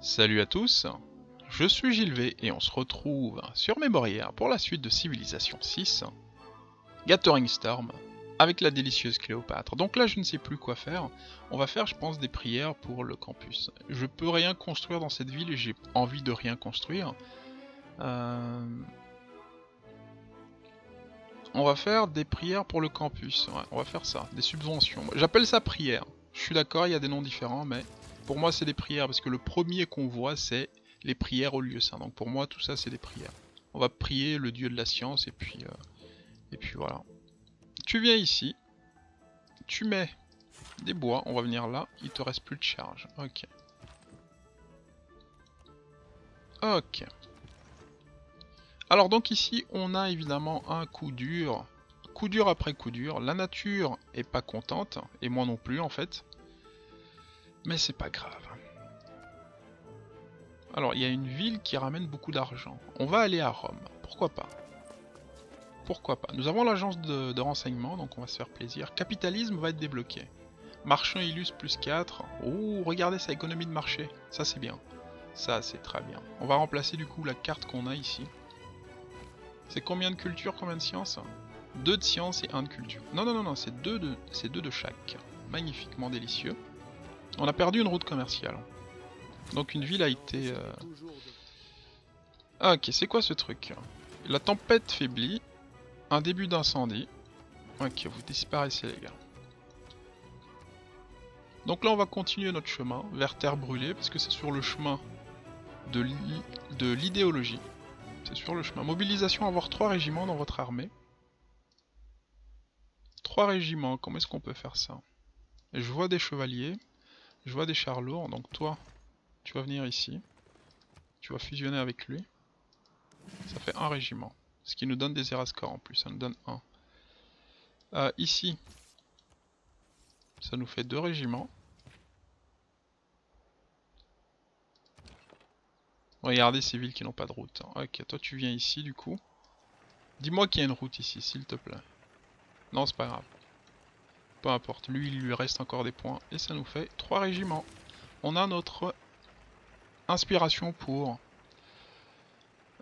Salut à tous, je suis Gilles et on se retrouve sur Mémorière pour la suite de Civilisation 6, Gathering Storm, avec la délicieuse Cléopâtre. Donc là je ne sais plus quoi faire, on va faire je pense des prières pour le campus. Je peux rien construire dans cette ville et j'ai envie de rien construire. Euh, on va faire des prières pour le campus, on va faire ça, des subventions. J'appelle ça prière, je suis d'accord, il y a des noms différents mais... Pour moi, c'est des prières, parce que le premier qu'on voit, c'est les prières au lieu saint. Donc pour moi, tout ça, c'est des prières. On va prier le dieu de la science, et puis, euh, et puis voilà. Tu viens ici, tu mets des bois, on va venir là, il te reste plus de charge. Ok. Ok. Alors donc ici, on a évidemment un coup dur. Coup dur après coup dur. La nature est pas contente, et moi non plus en fait. Mais c'est pas grave. Alors, il y a une ville qui ramène beaucoup d'argent. On va aller à Rome. Pourquoi pas? Pourquoi pas? Nous avons l'agence de, renseignement, donc on va se faire plaisir. Capitalisme va être débloqué. Marchand illus plus 4. Oh, regardez sa économie de marché. Ça, c'est bien. Ça, c'est très bien. On va remplacer du coup la carte qu'on a ici. C'est combien de culture, combien de sciences? Deux de sciences et un de culture. Non, non, non, non, c'est deux, de, deux de chaque. Magnifiquement délicieux. On a perdu une route commerciale. Donc une ville a été... Euh, ah, ok, c'est quoi ce truc? La tempête faiblit. Un début d'incendie. Ok, vous disparaissez les gars. Donc là on va continuer notre chemin vers Terre Brûlée parce que c'est sur le chemin de l'idéologie. C'est sur le chemin. Mobilisation, avoir trois régiments dans votre armée. Trois régiments, comment est-ce qu'on peut faire ça? Je vois des chevaliers. Je vois des chars lourds, donc toi, tu vas venir ici. Tu vas fusionner avec lui. Ça fait un régiment. Ce qui nous donne des Erascor en plus, ça nous donne un. Euh, ici, ça nous fait deux régiments. Regardez ces villes qui n'ont pas de route. Ok, toi tu viens ici du coup. Dis-moi qu'il y a une route ici, s'il te plaît. Non, c'est pas grave. Peu importe, lui il lui reste encore des points et ça nous fait 3 régiments. On a notre inspiration pour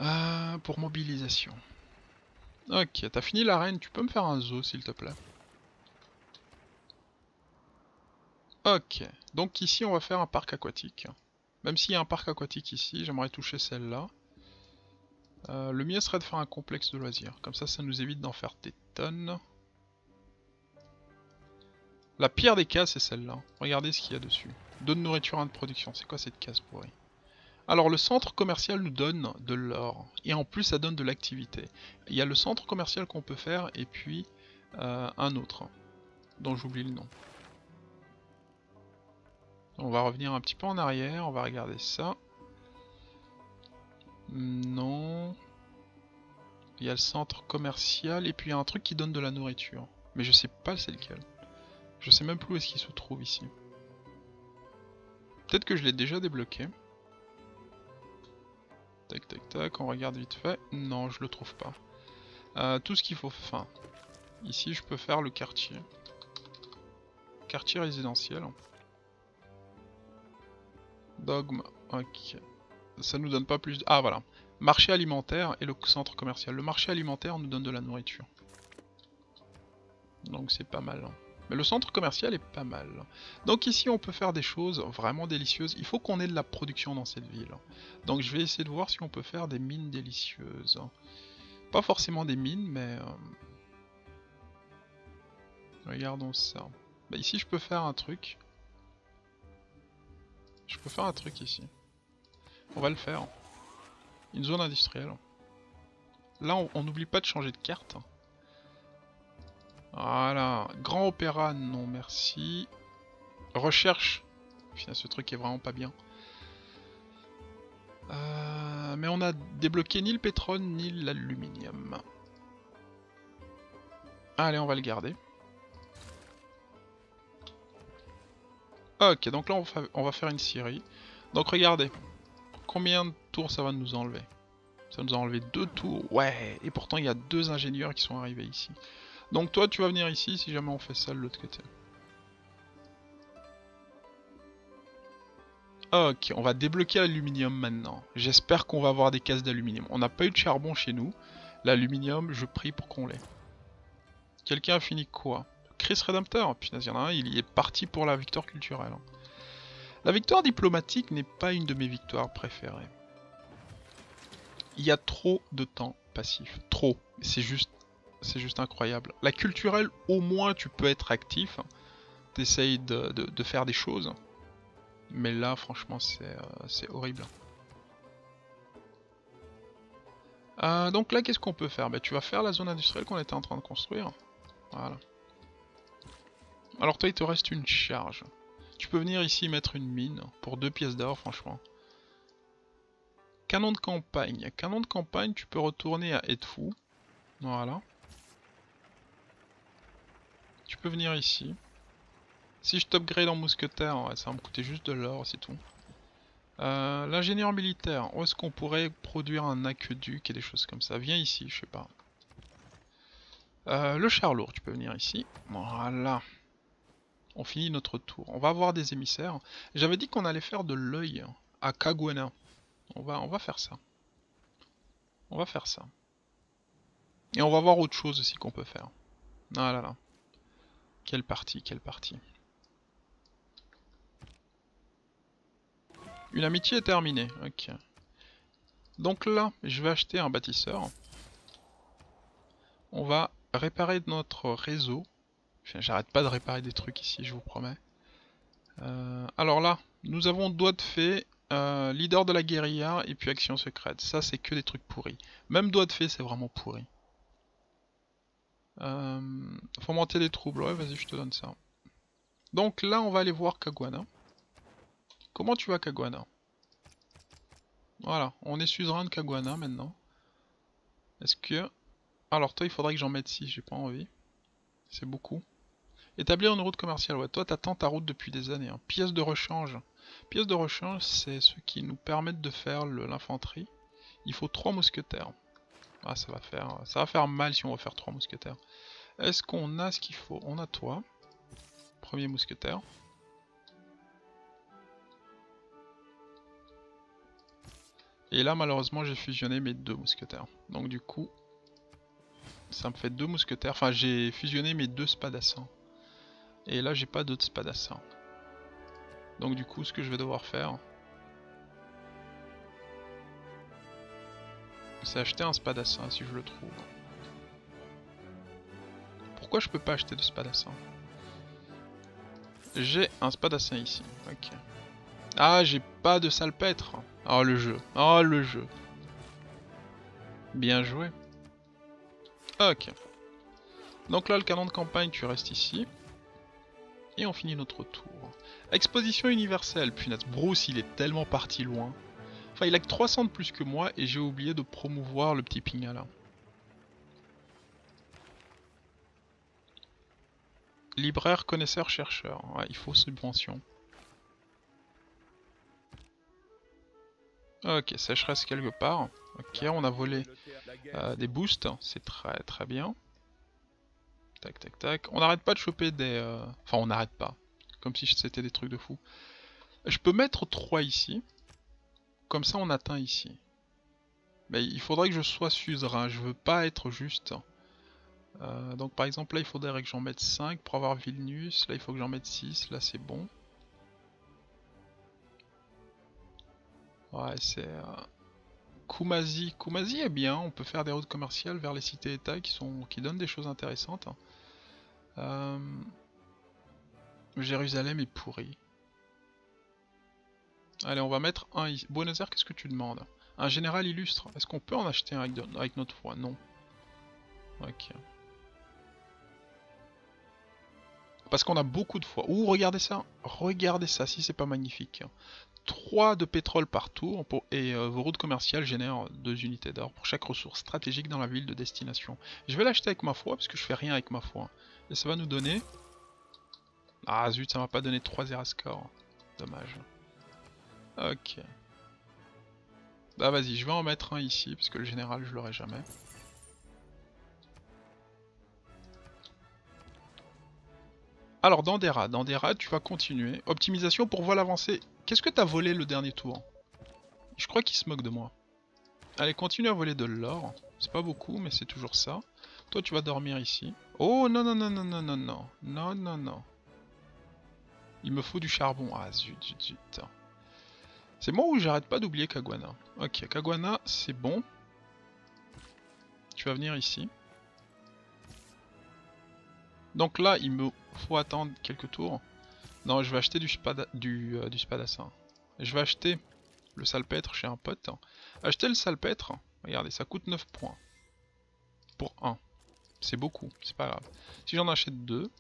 euh, pour mobilisation. Ok, t'as fini l'arène, tu peux me faire un zoo s'il te plaît. Ok, donc ici on va faire un parc aquatique. Même s'il y a un parc aquatique ici, j'aimerais toucher celle-là. Euh, le mieux serait de faire un complexe de loisirs, comme ça ça nous évite d'en faire des tonnes. La pire des cases, c'est celle-là. Regardez ce qu'il y a dessus. De nourriture, un de production. C'est quoi cette case pourrie? Alors, le centre commercial nous donne de l'or. Et en plus, ça donne de l'activité. Il y a le centre commercial qu'on peut faire, et puis euh, un autre, dont j'oublie le nom. On va revenir un petit peu en arrière, on va regarder ça. Non. Il y a le centre commercial, et puis il y a un truc qui donne de la nourriture. Mais je sais pas c'est lequel. Je sais même plus où est-ce qu'il se trouve ici. Peut-être que je l'ai déjà débloqué. Tac tac tac, on regarde vite fait. Non, je le trouve pas. Euh, tout ce qu'il faut... Enfin, ici je peux faire le quartier. Quartier résidentiel. Dogme, ok. Ça nous donne pas plus... Ah voilà. Marché alimentaire et le centre commercial. Le marché alimentaire nous donne de la nourriture. Donc c'est pas mal. Hein. Mais le centre commercial est pas mal. Donc ici on peut faire des choses vraiment délicieuses. Il faut qu'on ait de la production dans cette ville. Donc je vais essayer de voir si on peut faire des mines délicieuses. Pas forcément des mines, mais... Euh, regardons ça. Bah ici je peux faire un truc. Je peux faire un truc ici. On va le faire. Une zone industrielle. Là on n'oublie pas de changer de carte. Voilà. Grand opéra, non merci. Recherche. ce truc est vraiment pas bien. Euh, mais on a débloqué ni le pétrole ni l'aluminium. Allez, on va le garder. Ok, donc là on va faire une série. Donc regardez, combien de tours ça va nous enlever? Ça nous a enlevé deux tours, ouais Et pourtant il y a deux ingénieurs qui sont arrivés ici. Donc toi, tu vas venir ici si jamais on fait ça de l'autre côté. Ok, on va débloquer l'aluminium maintenant. J'espère qu'on va avoir des cases d'aluminium. On n'a pas eu de charbon chez nous. L'aluminium, je prie pour qu'on l'ait. Quelqu'un a fini quoi? Chris Redemptor? Puis il y en a un, il est parti pour la victoire culturelle. La victoire diplomatique n'est pas une de mes victoires préférées. Il y a trop de temps passif. Trop. C'est juste, c'est juste incroyable. La culturelle, au moins, tu peux être actif. T'essayes de, de, faire des choses. Mais là, franchement, c'est euh, horrible. Euh, donc là, qu'est-ce qu'on peut faire? Bah, Tu vas faire la zone industrielle qu'on était en train de construire. Voilà. Alors toi, il te reste une charge. Tu peux venir ici mettre une mine pour deux pièces d'or, franchement. Canon de campagne. Canon de campagne, tu peux retourner à Edfu. Voilà. Tu peux venir ici. Si je t'upgrade en mousquetaire, ça va me coûter juste de l'or, c'est tout. Euh, l'ingénieur militaire, où est-ce qu'on pourrait produire un aqueduc et des choses comme ça? Viens ici, je sais pas. Euh, le char lourd, tu peux venir ici. Voilà. On finit notre tour. On va avoir des émissaires. J'avais dit qu'on allait faire de l'œil à Kagwana. On va, on va faire ça. On va faire ça. Et on va voir autre chose aussi qu'on peut faire. Ah là là. Quelle partie, quelle partie. Une amitié est terminée. Ok. Donc là, je vais acheter un bâtisseur. On va réparer notre réseau. J'arrête pas de réparer des trucs ici, je vous promets. Euh, alors là, nous avons doigt de fée euh, leader de la guérilla et puis action secrète. Ça, c'est que des trucs pourris. Même doigt de fée, c'est vraiment pourri. Euh, fomenter les troubles. Ouais, vas-y, je te donne ça. Donc là, on va aller voir Kagwana. Comment tu vas, Kagwana? Voilà, on est suzerain de Kagwana maintenant. Est-ce que... Alors toi, il faudrait que j'en mette 6, j'ai pas envie. C'est beaucoup. Établir une route commerciale. Ouais, toi, t'attends ta route depuis des années. Hein. Pièce de rechange. Pièces de rechange, c'est ce qui nous permettent de faire l'infanterie. Il faut 3 mousquetaires. Ah, ça va faire, ça va faire mal si on va faire 3 mousquetaires. Est-ce qu'on a ce qu'il faut? On a toi. Premier mousquetaire. Et là, malheureusement, j'ai fusionné mes deux mousquetaires. Donc du coup, ça me fait deux mousquetaires. Enfin, j'ai fusionné mes deux spadassins. Et là, j'ai pas d'autres spadassins. Donc du coup, ce que je vais devoir faire, c'est acheter un spadassin si je le trouve. Pourquoi je peux pas acheter de spadassin? J'ai un spadassin ici. Ok. Ah, j'ai pas de salpêtre. Oh le jeu. Oh le jeu. Bien joué. Ok. Donc là, le canon de campagne, tu restes ici. Et on finit notre tour. Exposition universelle, punaise, Bruce il est tellement parti loin. Enfin il a que 300 de plus que moi et j'ai oublié de promouvoir le petit Pingala. Libraire, connaisseur, chercheur. Il faut subvention. Ok, sécheresse quelque part. Ok, on a volé euh, des boosts, c'est très très bien. Tac tac tac. On n'arrête pas de choper des... Euh, enfin on n'arrête pas. Comme si c'était des trucs de fou. Je peux mettre 3 ici. Comme ça on atteint ici. Mais il faudrait que je sois suzerain. Je veux pas être juste. Euh, donc par exemple là il faudrait que j'en mette 5 pour avoir Vilnius. Là il faut que j'en mette 6. Là c'est bon. Ouais c'est... Euh... Kumazi. Kumazi est bien. On peut faire des routes commerciales vers les cités-états qui, sont... qui donnent des choses intéressantes. Euh... Jérusalem est pourri. Allez, on va mettre un ici. Buenos Aires, qu'est-ce que tu demandes? Un général illustre. Est-ce qu'on peut en acheter un avec, notre foi? Non. Ok. Parce qu'on a beaucoup de foi. Ouh, regardez ça. Regardez ça, si c'est pas magnifique. 3 de pétrole par tour et euh, vos routes commerciales génèrent 2 unités d'or pour chaque ressource stratégique dans la ville de destination. Je vais l'acheter avec ma foi parce que je fais rien avec ma foi. Et ça va nous donner ah zut, ça m'a pas donné 3 score. Dommage. Ok. Bah vas-y, je vais en mettre un ici, parce que le général, je l'aurai jamais. Alors, dans des rats, dans des rats, tu vas continuer. Optimisation pour voile avancée. Qu'est-ce que t'as volé le dernier tour? Je crois qu'il se moque de moi. Allez, continue à voler de l'or. C'est pas beaucoup, mais c'est toujours ça. Toi, tu vas dormir ici. Oh, non, non, non, non, non, non, non. Non, non, non. Il me faut du charbon. Ah, zut, zut, zut. C'est moi où j'arrête pas d'oublier Kagwana. Ok, Kagwana, c'est bon. Tu vas venir ici. Donc là, il me faut attendre quelques tours. Non, je vais acheter du, euh, du spadassin. Je vais acheter le salpêtre chez un pote. Acheter le salpêtre, regardez, ça coûte 9 points. Pour 1. C'est beaucoup, c'est pas grave. Si j'en achète 2,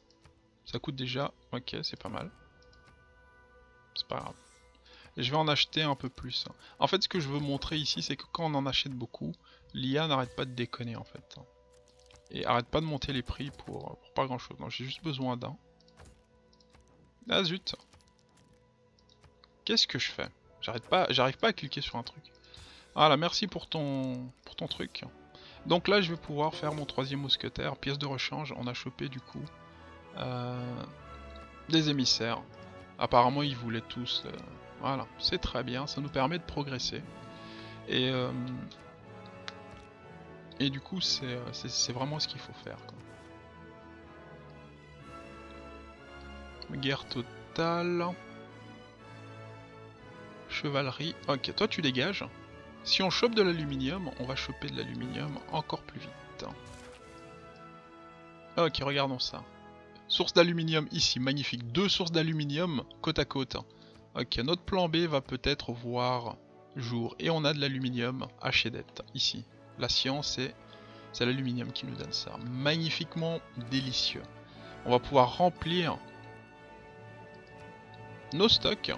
ça coûte déjà... Ok, c'est pas mal. C'est pas grave. Je vais en acheter un peu plus. En fait, ce que je veux montrer ici, c'est que quand on en achète beaucoup, l'IA n'arrête pas de déconner en fait. Et arrête pas de monter les prix pour, pas grand chose. Non, j'ai juste besoin d'un. Ah zut Qu'est-ce que je fais? J'arrête pas, J'arrive pas à cliquer sur un truc. Voilà, merci pour ton, pour ton truc. Donc là, je vais pouvoir faire mon troisième mousquetaire. Pièce de rechange, on a chopé du coup euh, des émissaires. Apparemment, ils voulaient tous... Euh, voilà, c'est très bien, ça nous permet de progresser. Et, euh, et du coup, c'est vraiment ce qu'il faut faire. Guerre totale. Chevalerie. Ok, toi tu dégages. Si on chope de l'aluminium, on va choper de l'aluminium encore plus vite. Ok, regardons ça. Source d'aluminium ici, magnifique. Deux sources d'aluminium côte à côte. Ok, notre plan B va peut-être voir jour. Et on a de l'aluminium à Chedette, ici. La science, c'est l'aluminium qui nous donne ça. Magnifiquement délicieux. On va pouvoir remplir nos stocks.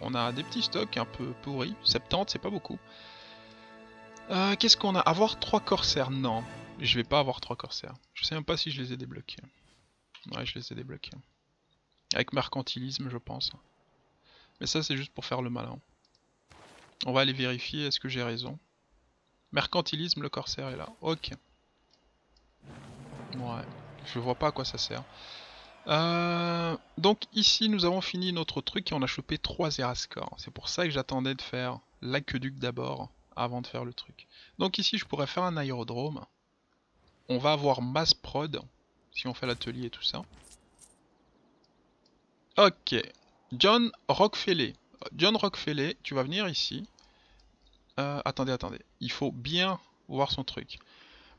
On a des petits stocks un peu pourris. 70, c'est pas beaucoup. Euh, qu'est-ce qu'on a? Avoir trois corsaires Non, je vais pas avoir trois corsaires. Je sais même pas si je les ai débloqués. Ouais, je les ai débloqués. Avec mercantilisme, je pense. Mais ça, c'est juste pour faire le malin. On va aller vérifier, est-ce que j'ai raison? Mercantilisme, le corsaire est là. Ok. Ouais, je vois pas à quoi ça sert. Euh, donc ici, nous avons fini notre truc et on a chopé 3 Erascor. C'est pour ça que j'attendais de faire l'aqueduc d'abord, avant de faire le truc. Donc ici, je pourrais faire un aérodrome. On va avoir mass prod, si on fait l'atelier et tout ça. Ok, John Rockefeller. John Rockefeller, tu vas venir ici. Euh, attendez, attendez. Il faut bien voir son truc.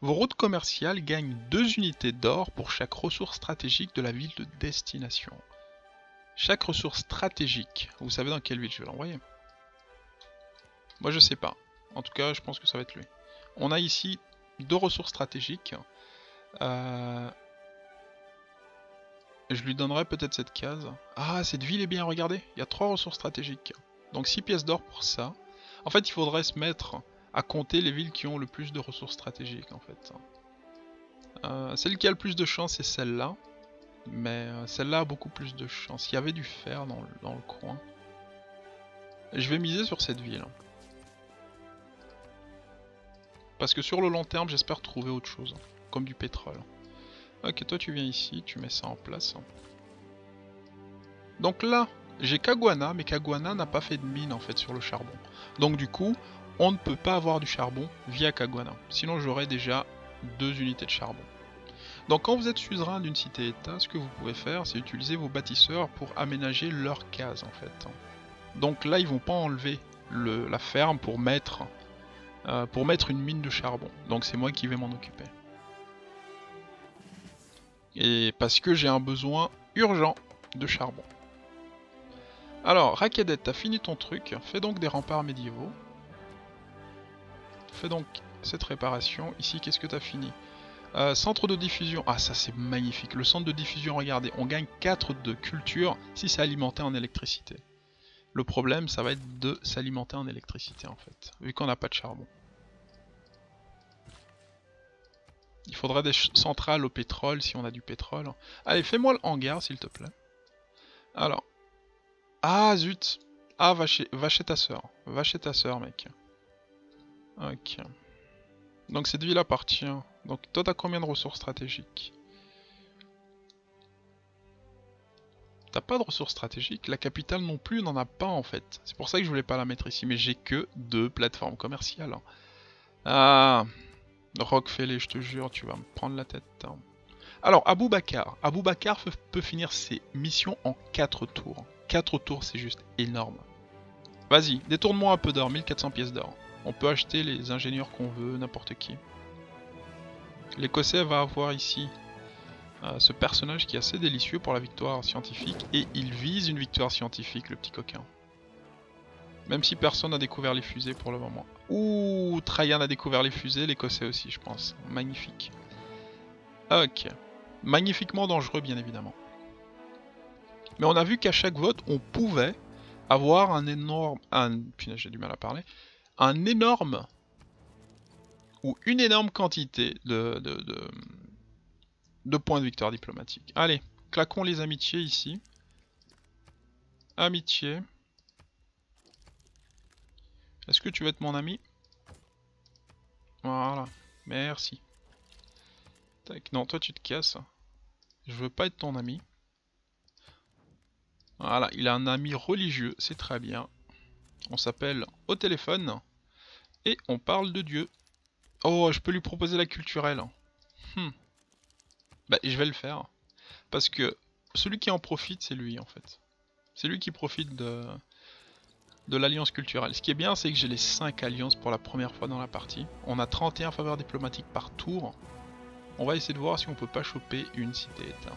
Vos routes commerciales gagnent 2 unités d'or pour chaque ressource stratégique de la ville de destination. Chaque ressource stratégique, vous savez dans quelle ville je vais l'envoyer? Moi je sais pas. En tout cas, je pense que ça va être lui. On a ici deux ressources stratégiques. Euh, je lui donnerai peut-être cette case. Ah, cette ville est bien, regardez. Il y a trois ressources stratégiques. Donc 6 pièces d'or pour ça. En fait, il faudrait se mettre à compter les villes qui ont le plus de ressources stratégiques, en fait. Euh, celle qui a le plus de chance, c'est celle-là. Mais euh, celle-là a beaucoup plus de chance. Il y avait du fer dans le, coin. je vais miser sur cette ville. Parce que sur le long terme, j'espère trouver autre chose. Comme du pétrole. Ok, toi tu viens ici, tu mets ça en place. Donc là, j'ai Kaguana, mais Kaguana n'a pas fait de mine en fait sur le charbon. Donc du coup, on ne peut pas avoir du charbon via Kaguana. Sinon j'aurais déjà deux unités de charbon. Donc quand vous êtes suzerain d'une cité-état, ce que vous pouvez faire, c'est utiliser vos bâtisseurs pour aménager leur case en fait. Donc là, ils vont pas enlever la ferme euh, pour mettre une mine de charbon. Donc c'est moi qui vais m'en occuper. Et parce que j'ai un besoin urgent de charbon. Alors, Rakedet, t'as fini ton truc. Fais donc des remparts médiévaux. Fais donc cette réparation. Ici, qu'est-ce que t'as fini? Euh, Centre de diffusion. Ah, ça c'est magnifique. Le centre de diffusion, regardez, on gagne 4 de culture si c'est alimenté en électricité. Le problème, ça va être de s'alimenter en électricité en fait, vu qu'on n'a pas de charbon. Il faudra des centrales au pétrole si on a du pétrole. Allez, fais-moi le hangar, s'il te plaît. Alors. Ah, zut. Ah, va chez, va chez ta soeur. Va chez ta soeur, mec. Ok. Donc cette ville appartient. Donc toi, t'as combien de ressources stratégiques? T'as pas de ressources stratégiques? La capitale non plus n'en a pas en fait. C'est pour ça que je voulais pas la mettre ici. Mais j'ai que deux plateformes commerciales. Ah, Rockefeller, je te jure, tu vas me prendre la tête. Hein. Alors, Abou Bakar. Abou Bakar peut finir ses missions en 4 tours. 4 tours, c'est juste énorme. Vas-y, détourne-moi un peu d'or, 1400 pièces d'or. On peut acheter les ingénieurs qu'on veut, n'importe qui. L'Écossais va avoir ici euh, ce personnage qui est assez délicieux pour la victoire scientifique, et il vise une victoire scientifique, le petit coquin. Même si personne n'a découvert les fusées pour le moment. Ouh, Trajan a découvert les fusées, l'Écossais aussi, je pense. Magnifique. Ok. Magnifiquement dangereux, bien évidemment. Mais on a vu qu'à chaque vote, on pouvait avoir un énorme... Un... j'ai du mal à parler. Un énorme... Ou une énorme quantité de, de, de, points de victoire diplomatique. Allez, claquons les amitiés ici. Amitié. Est-ce que tu veux être mon ami? Voilà, merci. Non, toi tu te casses. Je veux pas être ton ami. Voilà, il a un ami religieux, c'est très bien. On s'appelle au téléphone et on parle de Dieu. Oh, je peux lui proposer la culturelle. Hmm. Bah, je vais le faire. Parce que celui qui en profite, c'est lui, en fait. C'est lui qui profite de, de l'alliance culturelle. Ce qui est bien, c'est que j'ai les 5 alliances pour la première fois dans la partie. On a 31 faveurs diplomatiques par tour. On va essayer de voir si on peut pas choper une cité-état.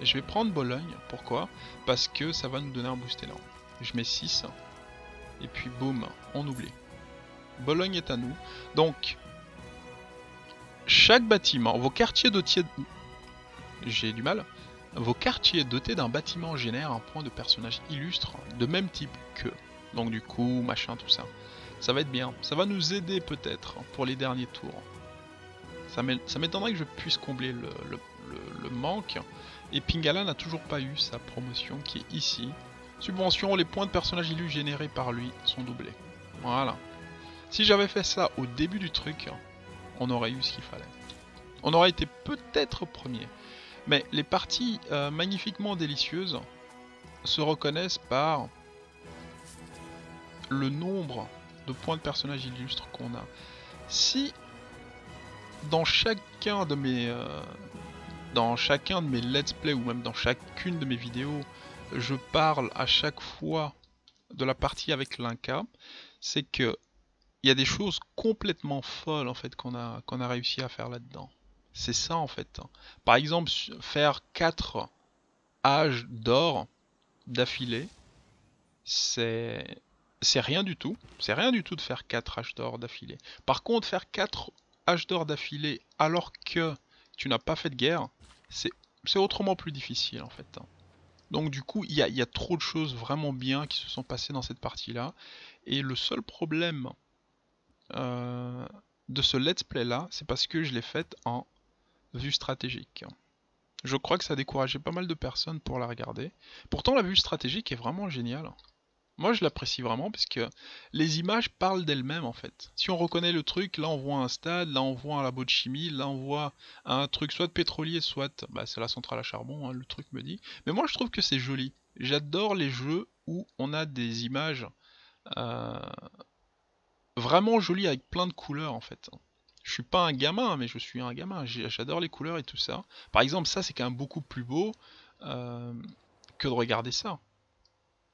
Je vais prendre Bologne, pourquoi? Parce que ça va nous donner un boost élan. Je mets 6, et puis boum, on oublie. Bologne est à nous. Donc, chaque bâtiment, vos quartiers dotés... J'ai du mal. Vos quartiers dotés d'un bâtiment génèrent un point de personnage illustre de même type que. Donc du coup, machin, tout ça. Ça va être bien. Ça va nous aider peut-être pour les derniers tours. Ça m'étonnerait que je puisse combler le manque. Et Pingala n'a toujours pas eu sa promotion qui est ici. Subvention, les points de personnage élu générés par lui sont doublés. Voilà. Si j'avais fait ça au début du truc, on aurait eu ce qu'il fallait. On aurait été peut-être premier. Mais les parties euh, magnifiquement délicieuses se reconnaissent par le nombre de points de personnage illustres qu'on a. Si dans chacun de mes, euh, dans chacun de mes let's play ou même dans chacune de mes vidéos, je parle à chaque fois de la partie avec l'Inca, c'est que il y a des choses complètement folles en fait qu'on a, qu'on a réussi à faire là-dedans. C'est ça en fait. Par exemple, faire 4 âges d'or d'affilée, c'est c'est rien du tout. C'est rien du tout de faire 4 âges d'or d'affilée. Par contre, faire 4 âges d'or d'affilée alors que tu n'as pas fait de guerre, c'est autrement plus difficile en fait. Hein. Donc du coup, il y a, trop de choses vraiment bien qui se sont passées dans cette partie-là. Et le seul problème euh, de ce let's play là, c'est parce que je l'ai fait en vue stratégique. Je crois que ça a découragé pas mal de personnes pour la regarder. Pourtant la vue stratégique est vraiment géniale. Moi, je l'apprécie vraiment parce que les images parlent d'elles-mêmes en fait. Si on reconnaît le truc, là on voit un stade, là on voit un labo de chimie, là on voit un truc soit de pétrolier, soit bah, c'est la centrale à charbon, hein, le truc me dit. Mais moi je trouve que c'est joli. J'adore les jeux où on a des images euh, vraiment jolies avec plein de couleurs en fait. Je suis pas un gamin, mais je suis un gamin. J'adore les couleurs et tout ça. Par exemple, ça c'est quand même beaucoup plus beau euh, que de regarder ça.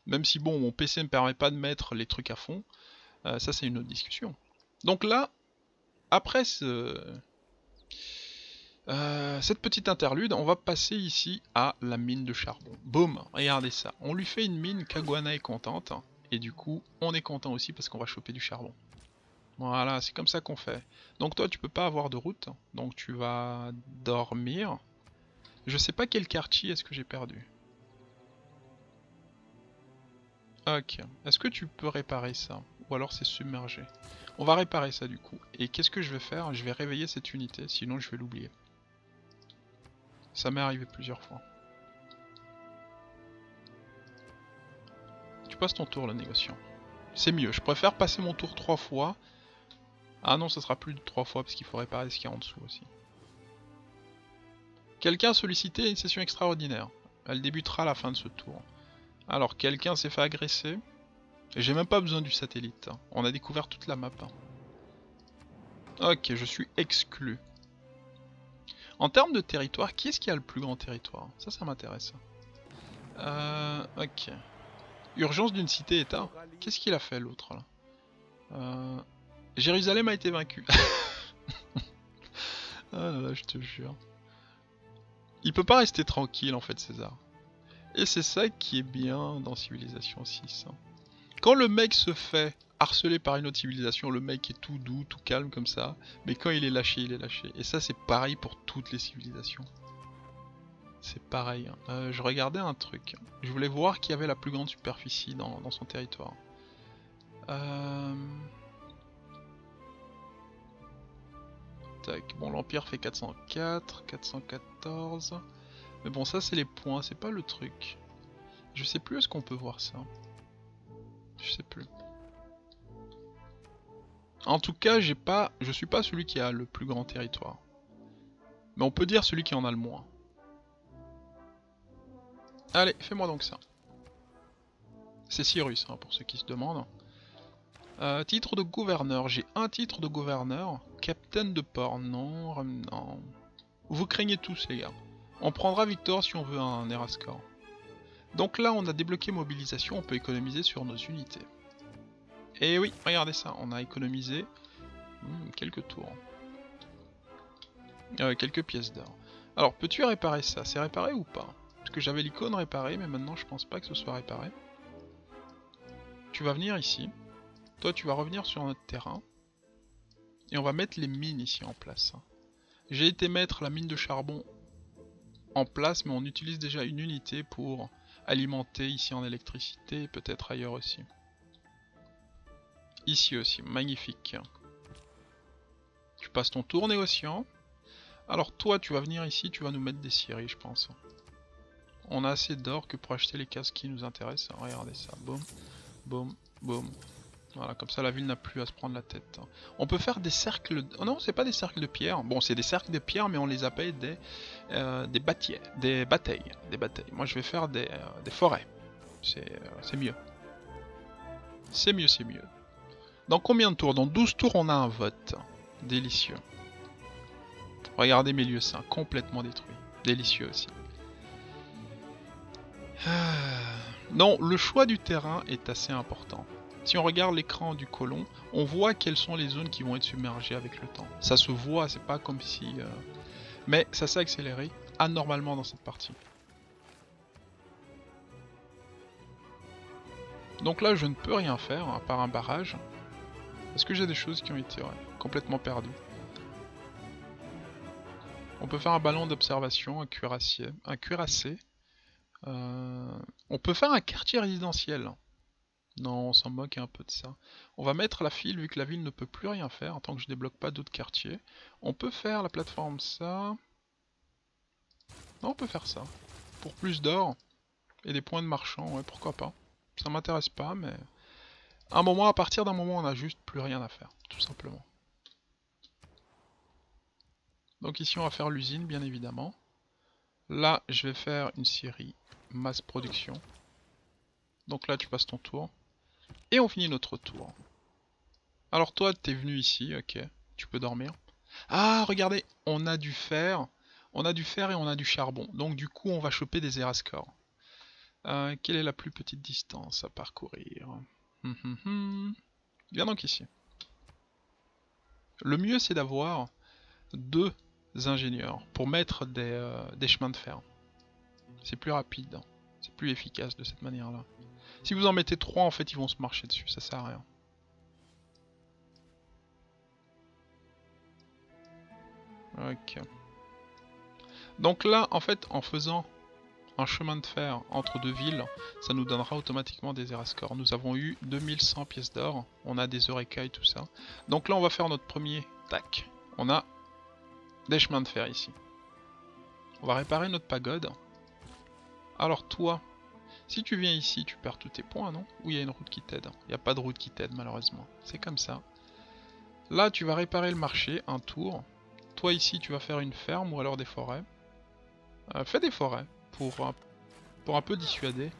Même si bon, mon PC ne me permet pas de mettre les trucs à fond, euh, ça c'est une autre discussion. Donc là, après ce, euh, cette petite interlude, on va passer ici à la mine de charbon. Boum, regardez ça. On lui fait une mine, Kaguana est contente, et du coup, on est content aussi parce qu'on va choper du charbon. Voilà, c'est comme ça qu'on fait. Donc toi, tu peux pas avoir de route, donc tu vas dormir. Je sais pas quel quartier est-ce que j'ai perdu. Ok. Est-ce que tu peux réparer ça Ou alors c'est submergé? On va réparer ça du coup. Et qu'est-ce que je vais faire? Je vais réveiller cette unité, sinon je vais l'oublier. Ça m'est arrivé plusieurs fois. Tu passes ton tour le négociant. C'est mieux, je préfère passer mon tour trois fois. Ah non, ça sera plus de trois fois parce qu'il faut réparer ce qu'il y a en dessous aussi. Quelqu'un a sollicité une session extraordinaire. Elle débutera à la fin de ce tour. Alors, quelqu'un s'est fait agresser. J'ai même pas besoin du satellite. Hein. On a découvert toute la map. Hein. Ok, je suis exclu. En termes de territoire, qui est-ce qui a le plus grand territoire? Ça, ça m'intéresse. Euh, ok. Urgence d'une cité-état. Qu'est-ce qu'il a fait l'autre là? Euh, Jérusalem a été vaincu. ah là là, je te jure. Il peut pas rester tranquille en fait, César. Et c'est ça qui est bien dans Civilisation 6. Hein. Quand le mec se fait harcelé par une autre civilisation, le mec est tout doux, tout calme comme ça, mais quand il est lâché, il est lâché. Et ça c'est pareil pour toutes les civilisations. C'est pareil. Hein. Euh, je regardais un truc. Je voulais voir qui avait la plus grande superficie dans, son territoire. Euh... Tac. Bon, l'Empire fait 404, 414. Mais bon, ça c'est les points, c'est pas le truc. Je sais plus est-ce qu'on peut voir ça? Je sais plus. En tout cas, j'ai pas, je suis pas celui qui a le plus grand territoire. Mais on peut dire celui qui en a le moins. Allez, fais-moi donc ça. C'est Cyrus, hein, pour ceux qui se demandent. Euh, titre de gouverneur. J'ai un titre de gouverneur. Capitaine de port. Non, non. Vous craignez tous, les gars. On prendra Victor si on veut un Erascore. Donc là, on a débloqué mobilisation. On peut économiser sur nos unités. Et oui, regardez ça, on a économisé hmm, quelques tours. Euh, quelques pièces d'or. Alors, peux-tu réparer ça? C'est réparé ou pas? Parce que j'avais l'icône réparée, mais maintenant je pense pas que ce soit réparé. Tu vas venir ici. Toi, tu vas revenir sur notre terrain. Et on va mettre les mines ici en place. J'ai été mettre la mine de charbon en place, mais on utilise déjà une unité pour alimenter ici en électricité peut-être ailleurs aussi. Ici aussi, magnifique. Tu passes ton tour négociant. Alors toi, tu vas venir ici, tu vas nous mettre des scieries, je pense. On a assez d'or que pour acheter les casques qui nous intéressent. Regardez ça, boum, boum, boum. Voilà, comme ça la ville n'a plus à se prendre la tête. On peut faire des cercles... Oh non, c'est pas des cercles de pierre. Bon, c'est des cercles de pierre, mais on les appelle des, euh, des, batailles. Moi, je vais faire des, euh, forêts. C'est euh, mieux. C'est mieux, c'est mieux. Dans combien de tours? Dans 12 tours, on a un vote. Délicieux. Regardez mes lieux saints, complètement détruits. Délicieux aussi. Non, le choix du terrain est assez important. Si on regarde l'écran du colon, on voit quelles sont les zones qui vont être submergées avec le temps. Ça se voit, c'est pas comme si... Euh, mais ça s'est accéléré anormalement dans cette partie. Donc là, je ne peux rien faire, à part un barrage. Est-ce que j'ai des choses qui ont été complètement perdues? On peut faire un ballon d'observation, un cuirassier. Un cuirassé. Euh, on peut faire un quartier résidentiel. Non, on s'en moque un peu de ça. On va mettre la file, vu que la ville ne peut plus rien faire, tant que je débloque pas d'autres quartiers. On peut faire la plateforme ça. Non, on peut faire ça. Pour plus d'or et des points de marchand, ouais, pourquoi pas. Ça m'intéresse pas, mais un moment, à partir d'un moment, on n'a juste plus rien à faire, tout simplement. Donc ici, on va faire l'usine, bien évidemment. Là, je vais faire une série masse production. Donc là, tu passes ton tour. Et on finit notre tour. Alors toi, t'es venu ici, ok. Tu peux dormir. Ah, regardez, on a du fer. On a du fer et on a du charbon. Donc du coup, on va choper des Erascores. Euh, quelle est la plus petite distance à parcourir? Hum, hum, hum. Viens donc ici. Le mieux c'est d'avoir deux ingénieurs pour mettre des, euh, des chemins de fer. C'est plus rapide, c'est plus efficace de cette manière-là. Si vous en mettez trois, en fait, ils vont se marcher dessus, ça sert à rien. Ok. Donc là, en fait, en faisant un chemin de fer entre deux villes, ça nous donnera automatiquement des Erascores. Nous avons eu 2100 pièces d'or, on a des Eureka et tout ça. Donc là on va faire notre premier tac. On a des chemins de fer ici. On va réparer notre pagode. Alors toi, si tu viens ici, tu perds tous tes points, non? Ou il y a une route qui t'aide Il n'y a pas de route qui t'aide malheureusement. C'est comme ça. Là, tu vas réparer le marché, un tour. Toi ici, tu vas faire une ferme ou alors des forêts. Euh, fais des forêts pour un peu dissuader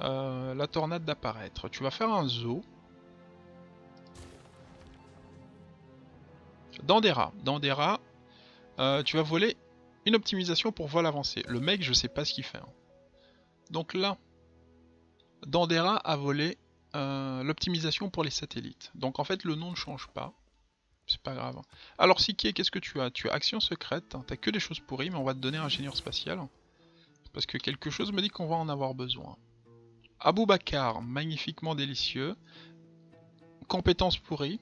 euh, la tornade d'apparaître. Tu vas faire un zoo. Dans des rats. Dans des rats, euh, tu vas voler une optimisation pour vol avancé. Le mec, je sais pas ce qu'il fait. Hein. Donc là, Dandera a volé euh, l'optimisation pour les satellites. Donc en fait, le nom ne change pas. C'est pas grave. Alors Siké, qu'est-ce que tu as? Tu as action secrète, t'as que des choses pourries, mais on va te donner ingénieur spatial. Parce que quelque chose me dit qu'on va en avoir besoin. Abou Bakar, magnifiquement délicieux. Compétences pourries.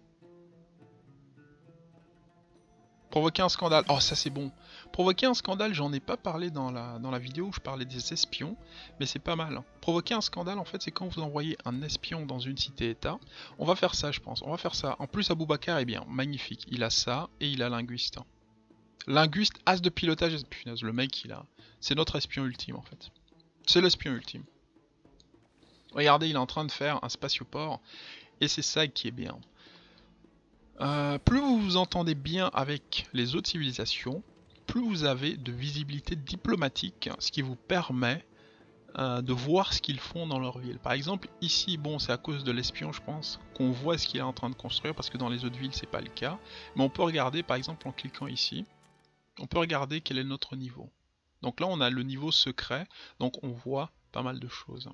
Provoquer un scandale. Oh, ça c'est bon. Provoquer un scandale, j'en ai pas parlé dans la, vidéo où je parlais des espions, mais c'est pas mal. Hein. Provoquer un scandale, en fait, c'est quand vous envoyez un espion dans une cité-état. On va faire ça, je pense. On va faire ça. En plus, Aboubacar est bien. Magnifique. Il a ça et il a linguiste. Linguiste, as de pilotage. le mec, il a. C'est notre espion ultime, en fait. C'est l'espion ultime. Regardez, il est en train de faire un spatioport. Et c'est ça qui est bien. Euh, plus vous vous entendez bien avec les autres civilisations, plus vous avez de visibilité diplomatique, ce qui vous permet euh, de voir ce qu'ils font dans leur ville. Par exemple, ici, bon, c'est à cause de l'espion, je pense, qu'on voit ce qu'il est en train de construire, parce que dans les autres villes, c'est pas le cas. Mais on peut regarder, par exemple, en cliquant ici, on peut regarder quel est notre niveau. Donc là, on a le niveau secret, donc on voit pas mal de choses.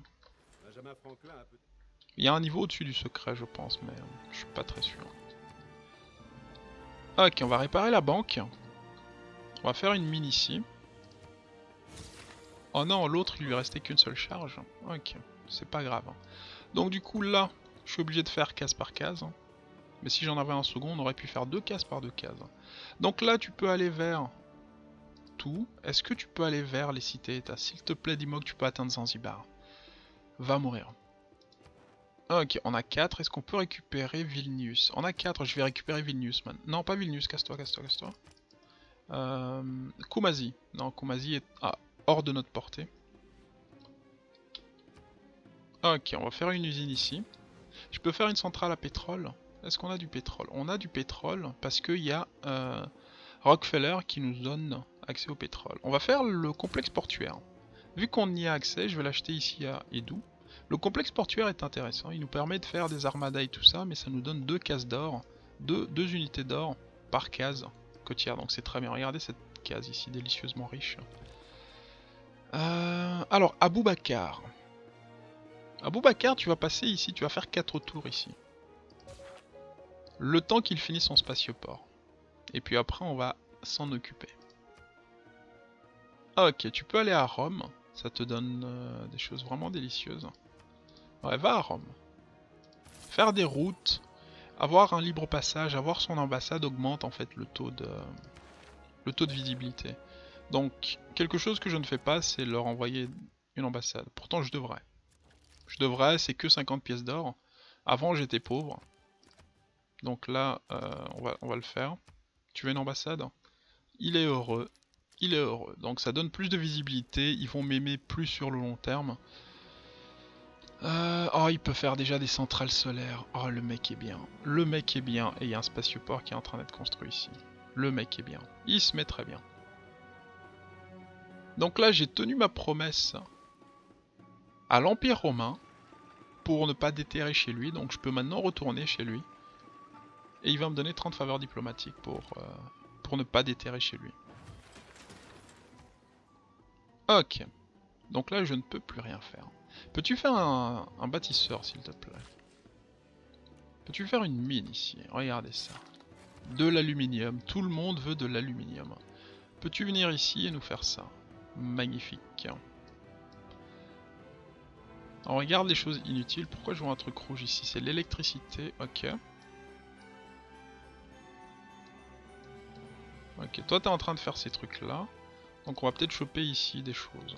Il y a un niveau au-dessus du secret, je pense, mais je suis pas très sûr. Ok, on va réparer la banque. On va faire une mine ici. Oh non, l'autre il lui restait qu'une seule charge. Ok, c'est pas grave. Donc du coup là, je suis obligé de faire case par case. Mais si j'en avais un second, on aurait pu faire deux cases par deux cases. Donc là, tu peux aller vers tout. Est-ce que tu peux aller vers les cités-états S'il te plaît, dis-moi que tu peux atteindre Zanzibar. Va mourir. Ok, on a 4. Est-ce qu'on peut récupérer Vilnius? On a 4, je vais récupérer Vilnius, man. Non, pas Vilnius, casse-toi, casse-toi, casse-toi. Euh, Kumasi. Non, Kumasi est hors de notre portée. Ok, on va faire une usine ici. Je peux faire une centrale à pétrole. Est-ce qu'on a du pétrole? On a du pétrole parce qu'il y a euh, Rockefeller qui nous donne accès au pétrole. On va faire le complexe portuaire. Vu qu'on y a accès, je vais l'acheter ici à Edu. Le complexe portuaire est intéressant, il nous permet de faire des armadas et tout ça, mais ça nous donne deux cases d'or, deux, unités d'or par case donc c'est très bien. Regardez cette case ici, délicieusement riche. Euh, alors, Abou Bakar. Abou Bakar, tu vas passer ici, tu vas faire 4 tours ici. Le temps qu'il finisse son spatioport. Et puis après, on va s'en occuper. Ok, tu peux aller à Rome. Ça te donne euh, des choses vraiment délicieuses. Ouais, va à Rome. Faire des routes, avoir un libre passage, avoir son ambassade augmente en fait le taux de, visibilité. Donc, quelque chose que je ne fais pas, c'est leur envoyer une ambassade. Pourtant, je devrais. Je devrais, c'est que 50 pièces d'or. Avant, j'étais pauvre. Donc là, euh, on, on va le faire. Tu veux une ambassade? Il est heureux. Il est heureux. Donc ça donne plus de visibilité. Ils vont m'aimer plus sur le long terme. Euh, oh, il peut faire déjà des centrales solaires. Oh, le mec est bien. Le mec est bien. Et il y a un spatioport qui est en train d'être construit ici. Le mec est bien. Il se met très bien. Donc là, j'ai tenu ma promesse à l'Empire romain pour ne pas déterrer chez lui. Donc je peux maintenant retourner chez lui. Et il va me donner 30 faveurs diplomatiques pour, euh, pour ne pas déterrer chez lui. Ok. Donc là, je ne peux plus rien faire. Peux-tu faire un, bâtisseur, s'il te plaît? Peux-tu faire une mine ici? Regardez ça. De l'aluminium. Tout le monde veut de l'aluminium. Peux-tu venir ici et nous faire ça? Magnifique. On regarde les choses inutiles. Pourquoi je vois un truc rouge ici? C'est l'électricité. Ok. Ok, toi t'es en train de faire ces trucs là. Donc on va peut-être choper ici des choses.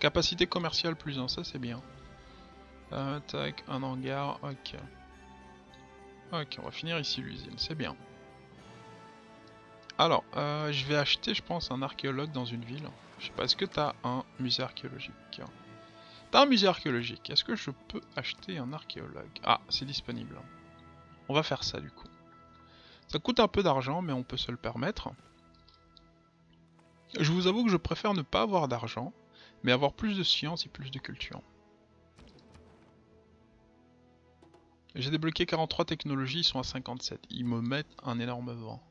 Capacité commerciale plus 1, ça c'est bien. Euh, tac, un hangar, ok. Ok, on va finir ici l'usine, c'est bien. Alors, euh, je vais acheter, je pense, un archéologue dans une ville. Je sais pas, est-ce que t'as un musée archéologique? T'as un musée archéologique, est-ce que je peux acheter un archéologue? Ah, c'est disponible. On va faire ça du coup. Ça coûte un peu d'argent, mais on peut se le permettre. Je vous avoue que je préfère ne pas avoir d'argent. Mais avoir plus de science et plus de culture. J'ai débloqué 43 technologies, ils sont à 57. Ils me mettent un énorme vent.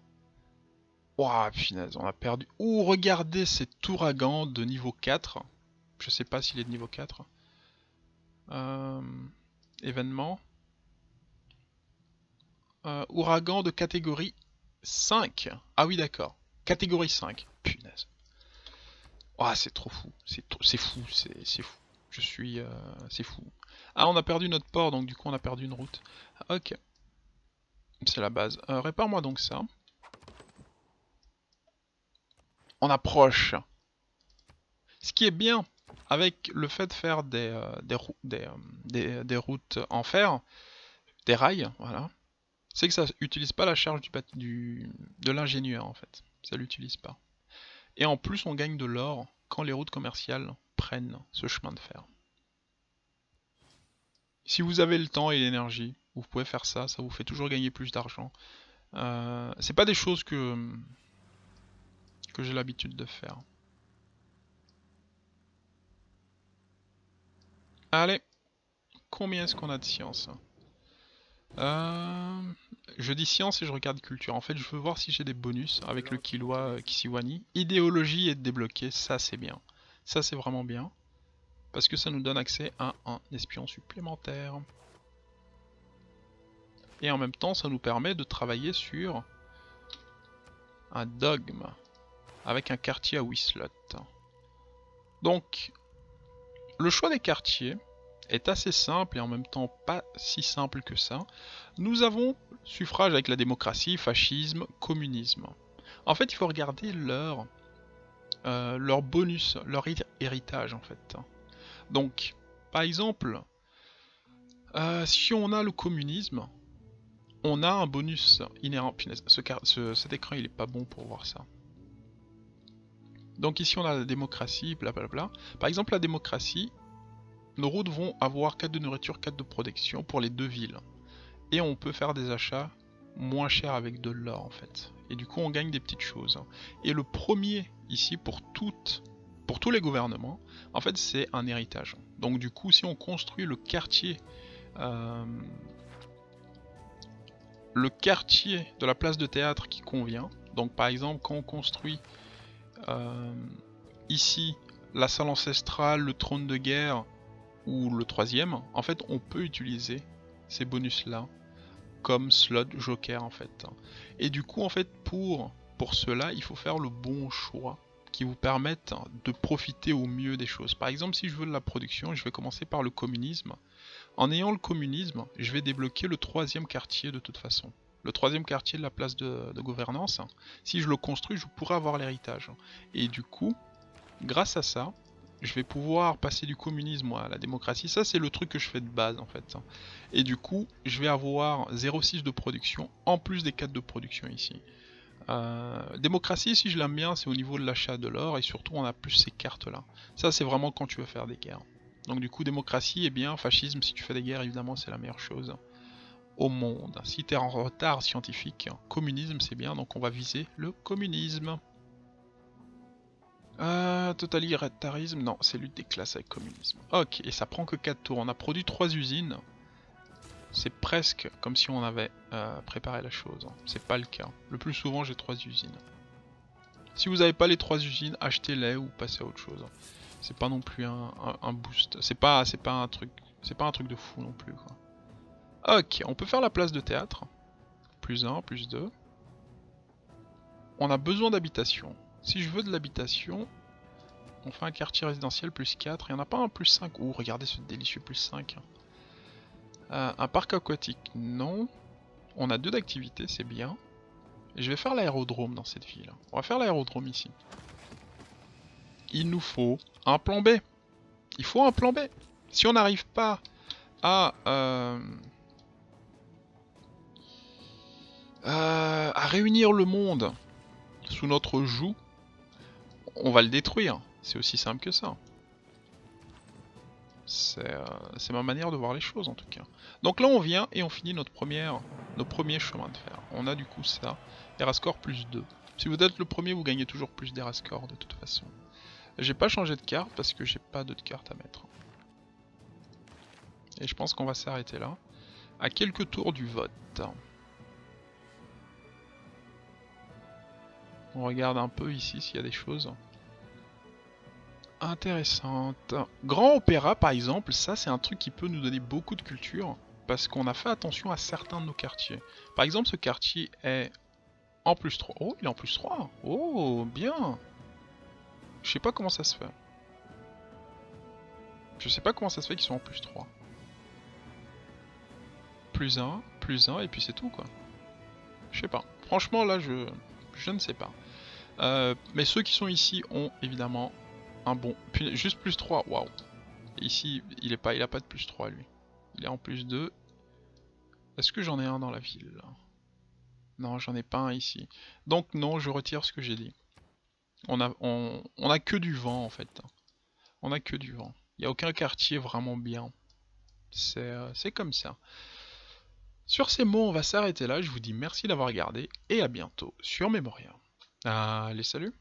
Ouah, finesse, on a perdu. Ouh, regardez cet ouragan de niveau 4. Je sais pas s'il est de niveau 4. Euh, événement. Euh, ouragan de catégorie 5. Ah oui, d'accord. Catégorie 5. Punaise. Ah, c'est trop fou. C'est fou, c'est fou. Je suis... Euh, c'est fou. Ah, on a perdu notre port, donc du coup on a perdu une route. Ok. C'est la base. Euh, répare-moi donc ça. On approche. Ce qui est bien avec le fait de faire des, euh, des, des, routes en fer, des rails, voilà, c'est que ça n'utilise pas la charge du, du de l'ingénieur en fait. Ça l'utilise pas. Et en plus on gagne de l'or quand les routes commerciales prennent ce chemin de fer. Si vous avez le temps et l'énergie, vous pouvez faire ça, ça vous fait toujours gagner plus d'argent. Euh, c'est pas des choses que, que j'ai l'habitude de faire. Allez, combien est-ce qu'on a de science? Euh, Je dis science et je regarde culture. En fait, je veux voir si j'ai des bonus avec le Kilwa euh, Kisiwani. Idéologie est débloquée, ça c'est bien. Ça c'est vraiment bien. Parce que ça nous donne accès à un espion supplémentaire. Et en même temps, ça nous permet de travailler sur un dogme avec un quartier à Whislot. Donc, le choix des quartiers est assez simple et en même temps pas si simple que ça. Nous avons suffrage avec la démocratie, fascisme, communisme. En fait, il faut regarder leur, euh, leur bonus, leur héritage en fait. Donc, par exemple, euh, si on a le communisme, on a un bonus inhérent. ce, cet écran il est pas bon pour voir ça. Donc ici on a la démocratie, blablabla. Par exemple la démocratie, nos routes vont avoir 4 de nourriture, 4 de protection pour les deux villes. Et on peut faire des achats moins chers avec de l'or en fait. Et du coup on gagne des petites choses. Et le premier ici pour toutes pour tous les gouvernements, en fait, c'est un héritage. Donc du coup, si on construit le quartier, euh, le quartier de la place de théâtre qui convient, donc par exemple, quand on construit euh, ici la salle ancestrale, le trône de guerre ou le troisième, en fait, on peut utiliser ces bonus-là comme slot joker en fait. Et du coup, en fait, pour pour cela, il faut faire le bon choix qui vous permettent de profiter au mieux des choses. Par exemple, si je veux de la production, je vais commencer par le communisme. En ayant le communisme, je vais débloquer le troisième quartier de toute façon. Le troisième quartier de la place de, gouvernance. Si je le construis, je pourrais avoir l'héritage. Et du coup, grâce à ça, je vais pouvoir passer du communisme à la démocratie. Ça, c'est le truc que je fais de base, en fait. Et du coup, je vais avoir 0,6 de production, en plus des 4 de production ici. Euh, démocratie, si je l'aime bien, c'est au niveau de l'achat de l'or et surtout on a plus ces cartes là. Ça c'est vraiment quand tu veux faire des guerres. Donc du coup démocratie est bien, fascisme si tu fais des guerres évidemment c'est la meilleure chose au monde. Si tu es en retard scientifique, communisme c'est bien donc on va viser le communisme. Euh, totalitarisme, non, c'est lutte des classes avec communisme. Ok, et ça prend que 4 tours. On a produit 3 usines. C'est presque comme si on avait euh, préparé la chose. C'est pas le cas. Le plus souvent, j'ai trois usines. Si vous n'avez pas les trois usines, achetez-les ou passez à autre chose. C'est pas non plus un, boost. C'est pas, pas un truc, c'est pas un truc de fou non plus. Ok, on peut faire la place de théâtre. Plus 1, plus 2. On a besoin d'habitation. Si je veux de l'habitation, on fait un quartier résidentiel plus 4. Il n'y en a pas un plus 5. Ouh, regardez ce délicieux plus 5. Euh, un parc aquatique, non. On a deux d'activité, c'est bien. je vais faire l'aérodrome dans cette ville. On va faire l'aérodrome ici. Il nous faut un plan B. Il faut un plan B. Si on n'arrive pas à... Euh, euh, à réunir le monde sous notre joug, on va le détruire. C'est aussi simple que ça. Euh, c'est ma manière de voir les choses en tout cas. Donc là on vient et on finit notre première, nos premiers chemins de fer. On a du coup ça, Erascore plus 2. Si vous êtes le premier vous gagnez toujours plus d'Erascore de toute façon. J'ai pas changé de carte parce que j'ai pas d'autres cartes à mettre. Et je pense qu'on va s'arrêter là. À quelques tours du vote. On regarde un peu ici s'il y a des choses intéressantes. Grand Opéra par exemple, ça c'est un truc qui peut nous donner beaucoup de culture parce qu'on a fait attention à certains de nos quartiers. Par exemple ce quartier est en plus 3. Oh il est en plus 3 Oh bien Je sais pas comment ça se fait. Je sais pas comment ça se fait qu'ils sont en plus 3. Plus 1, plus 1 et puis c'est tout quoi. Je sais pas. Franchement là je, je ne sais pas. Euh, mais ceux qui sont ici ont évidemment un bon... Juste plus 3, waouh. Ici, il est pas, il a pas de plus 3 lui. Il est en plus 2. Est-ce que j'en ai un dans la ville? Non, j'en ai pas un ici. Donc non, je retire ce que j'ai dit. On a, on, a que du vent en fait. On a que du vent. Il n'y a aucun quartier vraiment bien. Euh, c'est comme ça. Sur ces mots, on va s'arrêter là. Je vous dis merci d'avoir regardé et à bientôt sur Memoria. Allez, salut